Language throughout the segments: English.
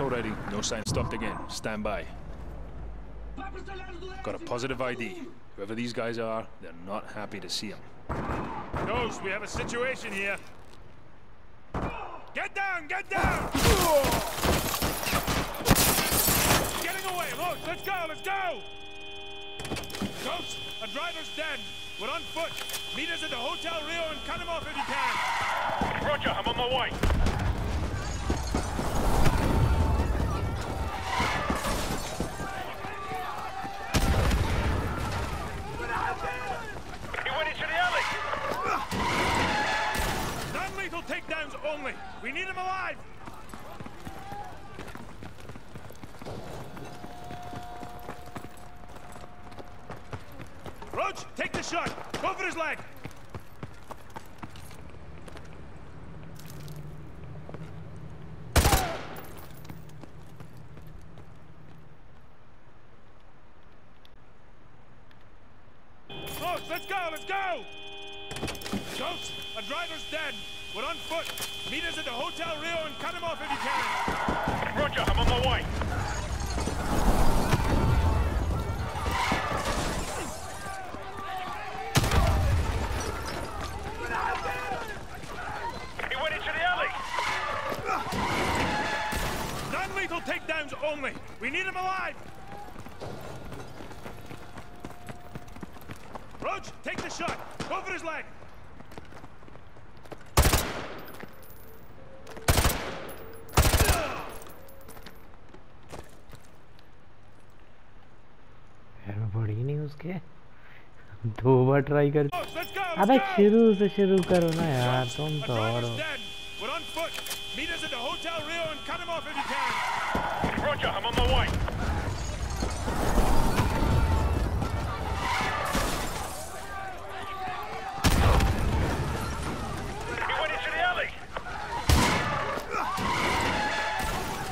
already. No sign. Stopped again. Stand by. Got a positive ID. Whoever these guys are, they're not happy to see him. Ghost, we have a situation here. Get down! Get down! Getting away! Look, let's go! Let's go! Ghost, a driver's dead. We're on foot. Meet us at the Hotel Rio and cut him off if you can. Roger, I'm on my way. Takedowns only. We need him alive. Roach, take the shot. Go for his leg. Let's go, let's go! Ghost, a driver's dead. We're on foot. Meet us at the Hotel Rio and cut him off if you can. Roger, I'm on my way. He went into the alley. Non-lethal takedowns only. We need him alive. Roach, take the shot. Go for his leg. उसके दो बार try कर अबे शुरू से शुरू करो ना यार तुम तो और Meet us at the Hotel Rio and cut him off if you can. Roger, I'm on my way. He went into the alley.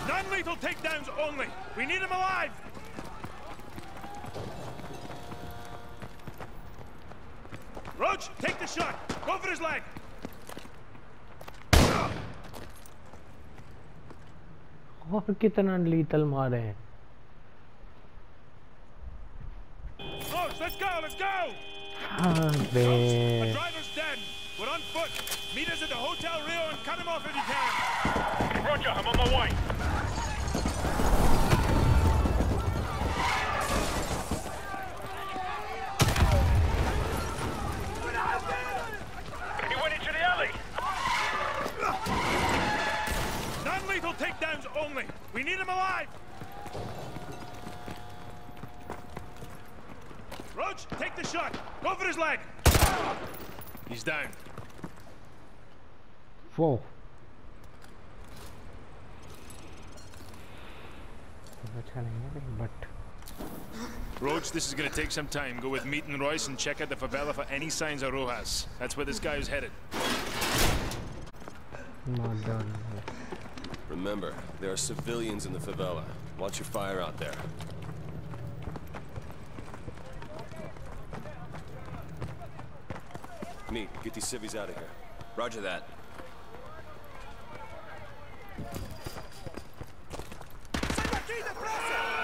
Non-lethal takedowns only. We need him alive. Roach, take the shot. Go for his leg. और कितना लीतल मारे हैं Roach, let's go, let's go. Fuck, man. driver's dead. We're on foot. Meet us at the Hotel Rio and cut him off if you can. Roger, I'm on my way. Whoa. but Roach, this is going to take some time. Go with Meat and Royce and check out the favela for any signs of Rojas. That's where this guy is headed. Not done. Remember, there are civilians in the favela. Watch your fire out there. Meat, get these civvies out of here. Roger that. Aqui, depressa!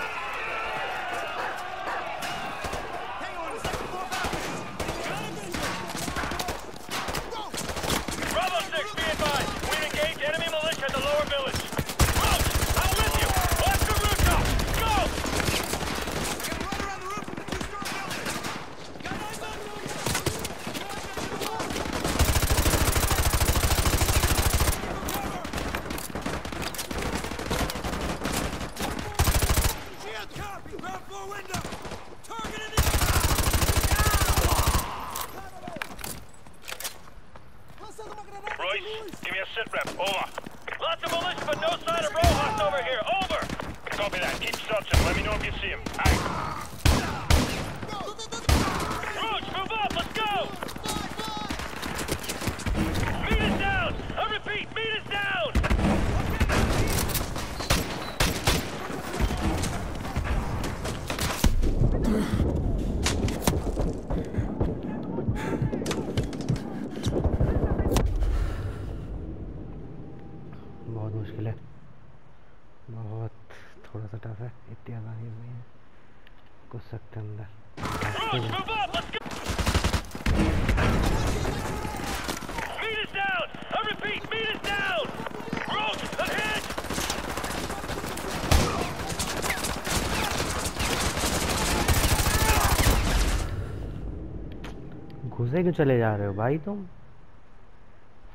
दूसरे क्यों चले जा रहे हो भाई तुम?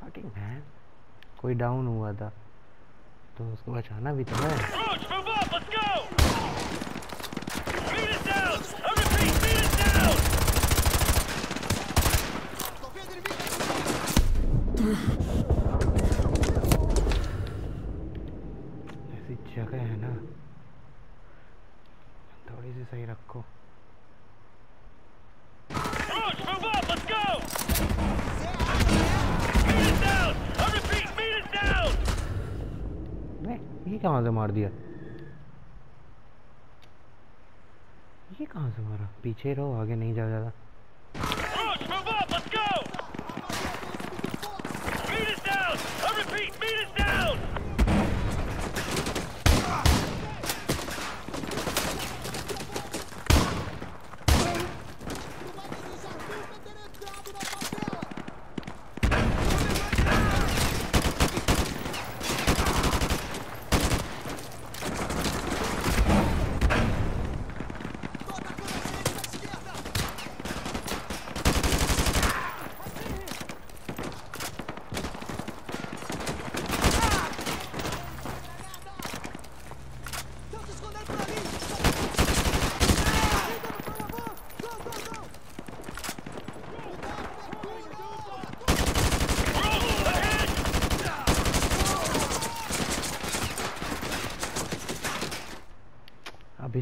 Fucking man कोई down हुआ था तो उसको बचाना भी तो है। से मार दिया। ये कहाँ से मारा? पीछे रहो आगे नहीं जा रहा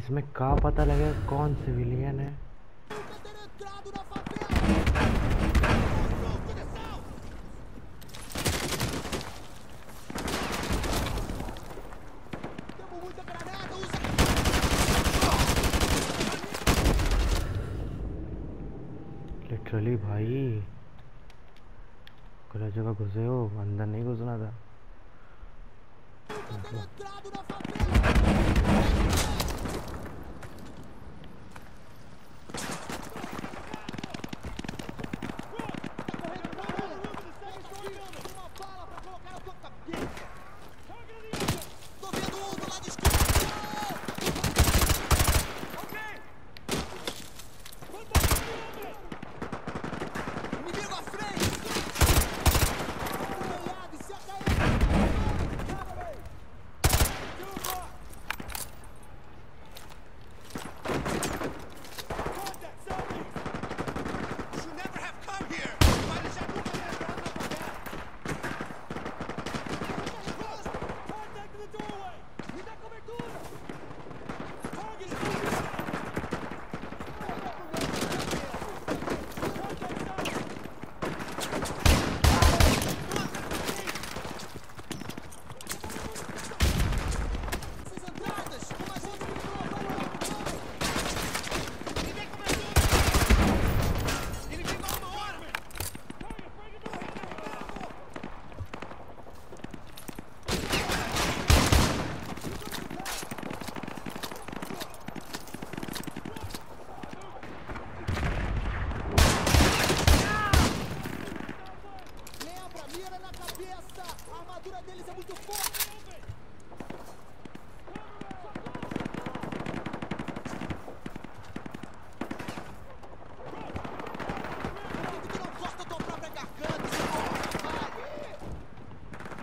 इसमें का पता लगे कौन सिविलियन है? लिटरली भाई। जगह घुसे हो, अंदर नहीं घुसना था।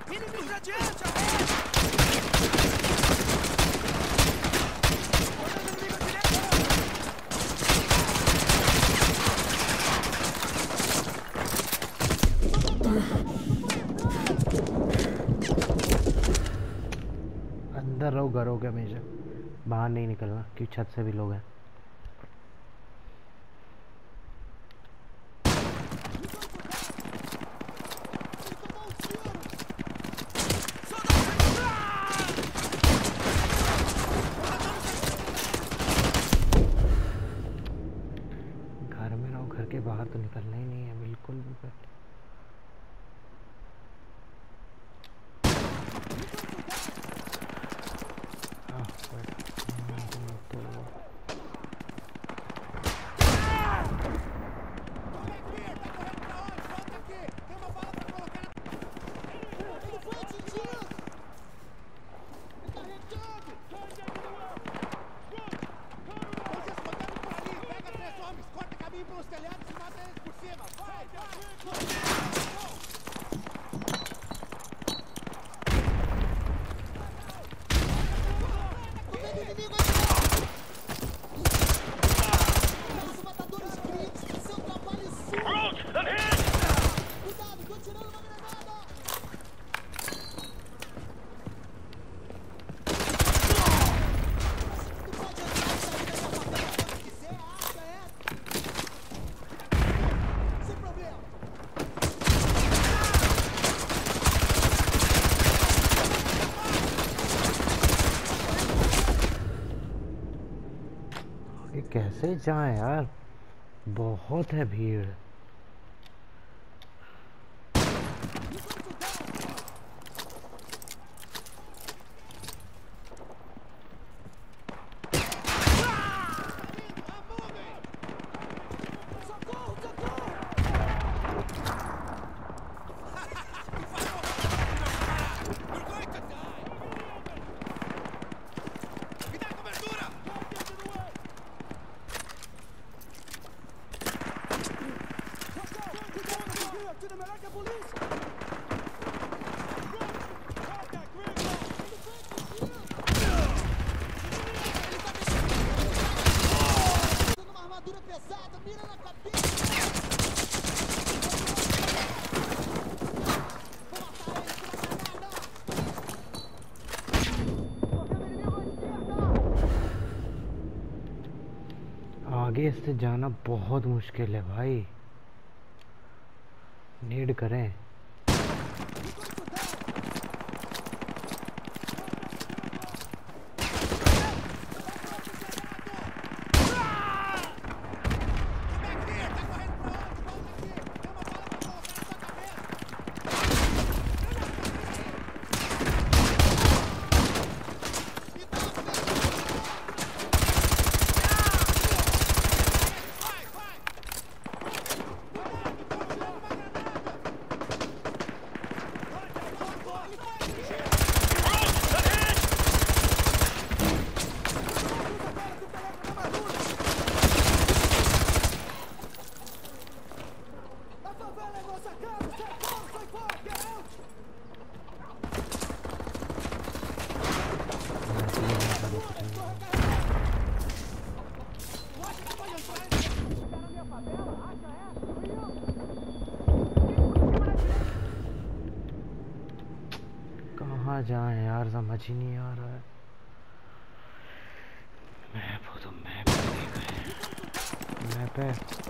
अंदर रहो, घर हो गया हमेशा बाहर नहीं निकलना, क्योंकि छत से भी लोग हैं। ये कैसे जाए यार? बहुत है भीड़। आगे से जाना बहुत मुश्किल है भाई। नीड करें। जाए यार? समझ ही नहीं आ रहा है। मैप हो तो मैप मैप है?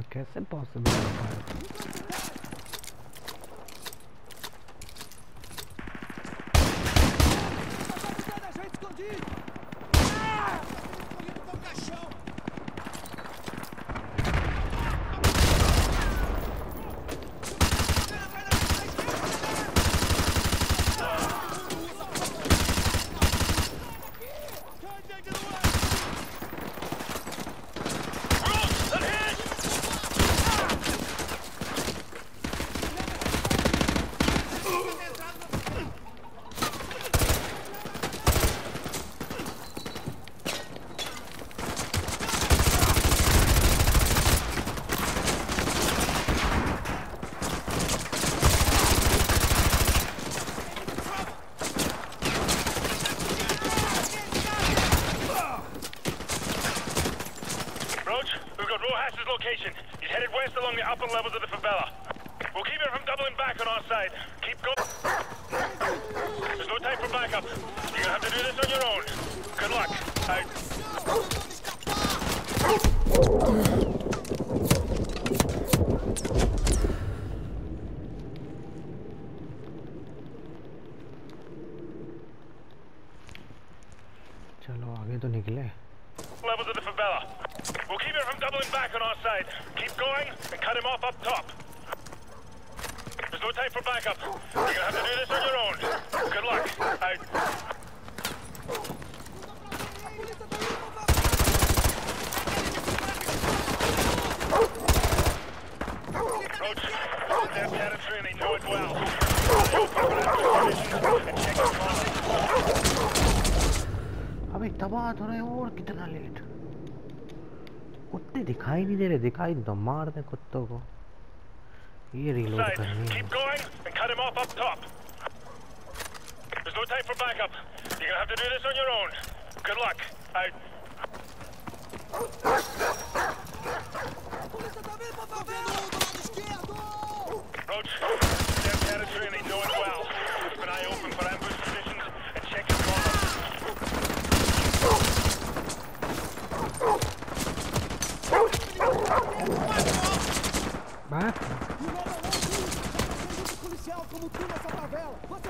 ela quer, você up top. There's no time for backup. You're gonna have to do this on your own. Good luck. I... They know it well. अबे तबाह हो रहे और कितना लेट कुत्ते दिखाई नहीं दे रहे दिखाई दो मार दे कुत्तों को ये Keep going and cut him off up top. There's no time for backup. You're gonna have to do this on your own. Good luck. I. Roach, they're penetrating. They know it well. Keep an eye open for ambush. como tu nessa favela. Você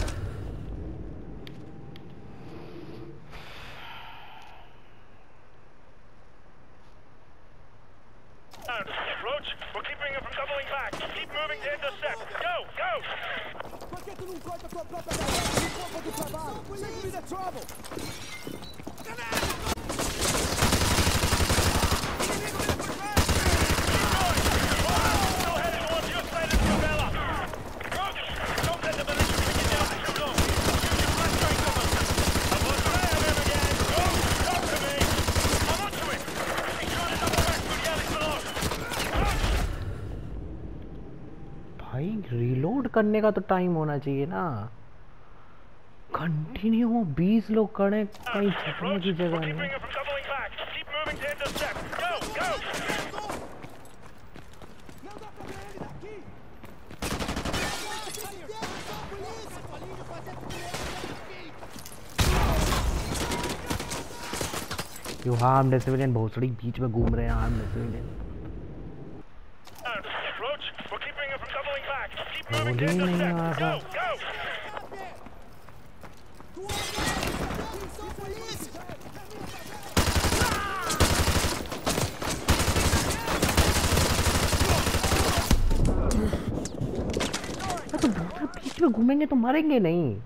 intercept. Go, go! Por que tu não corta tua própria galera no campo de trabalho? Você que me dá trouble! Canalha! करने का तो time होना चाहिए ना। Continue बीस लोग करें कहीं छपने की जगह नहीं। यू हार्म सिविलियन भोसड़ी बीच में घूम रहे हैं हाँ, हम सिविलियन Moving, घूमेंगे तो मरेंगे नहीं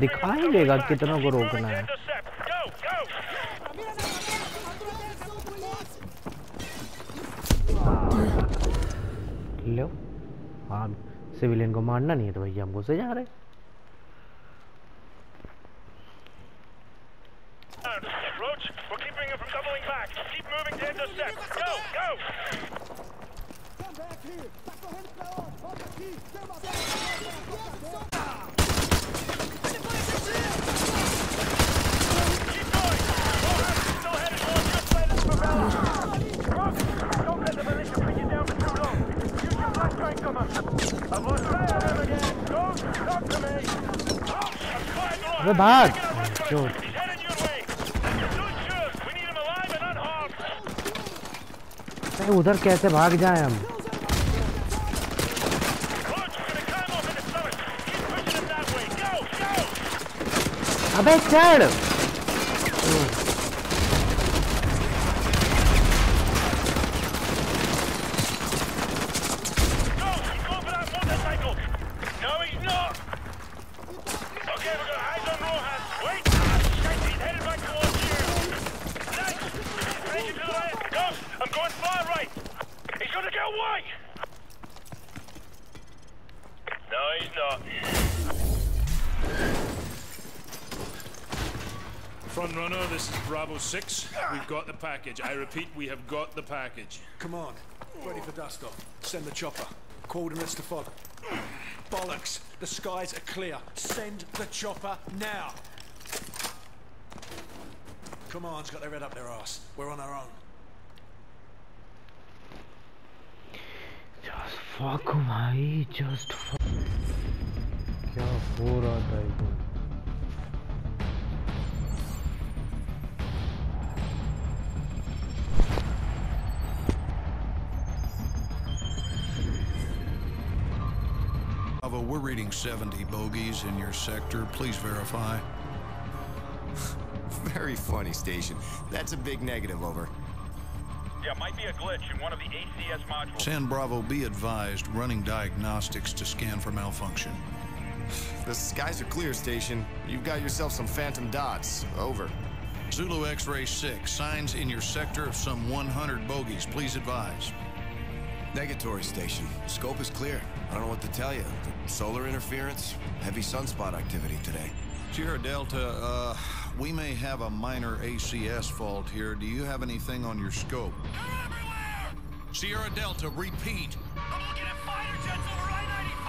दिखा ही देगा कितना को रोकना है। लो हाँ सिविलियन को मारना नहीं है तो भैया हम घुसे जा रहे Come back here! Back behind the power! Hold the key! Stay my back! अरे भाग चोट उधर कैसे भाग जाए हम? अबे चढ़! He's gonna get away. No, he's not. Front runner, this is Bravo 6. We've got the package. I repeat, we have got the package. Come on. Ready for dust off. Send the chopper. Coordinates to follow. Bollocks. The skies are clear. Send the chopper now. Command's got their head up their ass. We're on our own. Just fuck भाई just fuck क्या हो रहा था इधर Bravo, we're reading 70 bogeys in your sector. Please verify. Very funny, Station. That's a big negative, over. Yeah, might be a glitch in one of the ACS modules. San Bravo, be advised, running diagnostics to scan for malfunction. The skies are clear, Station. You've got yourself some phantom dots. Over. Zulu X-Ray 6, signs in your sector of some 100 bogeys. Please advise. Negatory, Station. Scope is clear. I don't know what to tell you. The solar interference, heavy sunspot activity today. Sierra Delta, uh, we may have a minor ACS fault here. Do you have anything on your scope? Sierra Delta, repeat. I'm looking at fighter jets over I-95.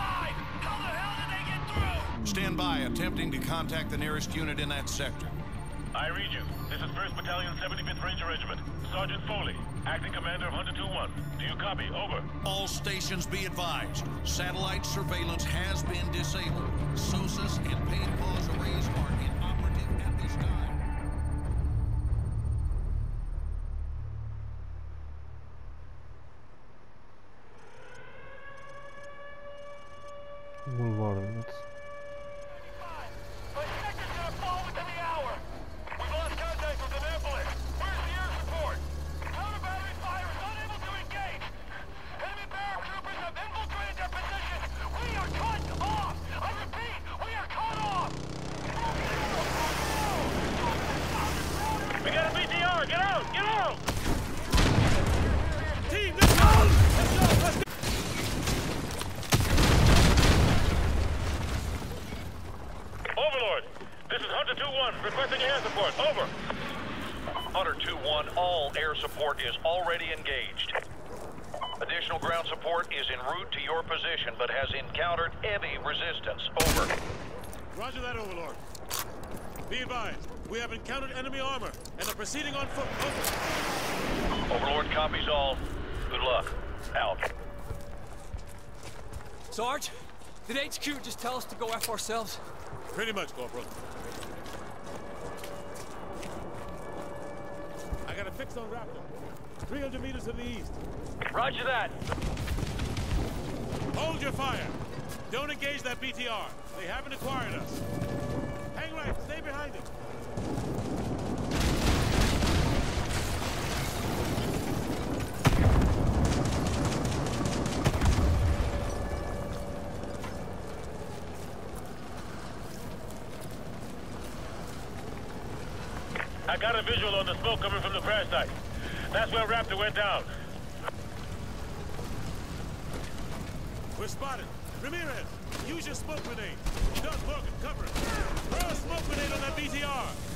How the hell did they get through? Stand by, attempting to contact the nearest unit in that sector. I read you. This is 1st Battalion, 75th Ranger Regiment. Sergeant Foley, acting commander of Hunter 2-1. Do you copy? Over. All stations be advised. Satellite surveillance has been disabled. SOSUS ground support is en route to your position, but has encountered heavy resistance. Over. Roger that, Overlord. Be advised, we have encountered enemy armor and are proceeding on foot. Over. Overlord copies all. Good luck. Out. Sarge, did HQ just tell us to go F ourselves? Pretty much, Corporal. I got a fix on Raptor. 300 meters to the east. Roger that. Hold your fire. Don't engage that BTR. They haven't acquired us. Hang right. Stay behind it. I got a visual on the smoke coming from the crash site. That's where Raptor went down. We're spotted. Ramirez, use your smoke grenade. Doug Morgan, cover it. Throw a smoke grenade on that BTR.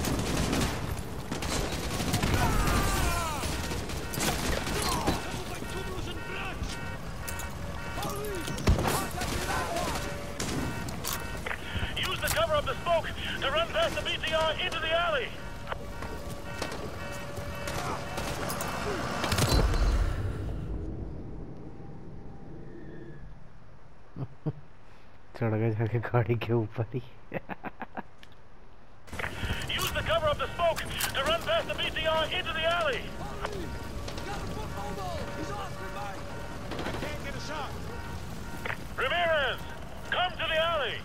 Use to run past the BTR into the alley. चढ़ गए जाके गाड़ी के ऊपर ही Use the cover of the smoke to run past the BTR into the alley. I can't get a shot. Ramirez, come to the alley.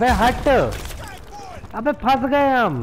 अबे हट। अबे फंस गए हम।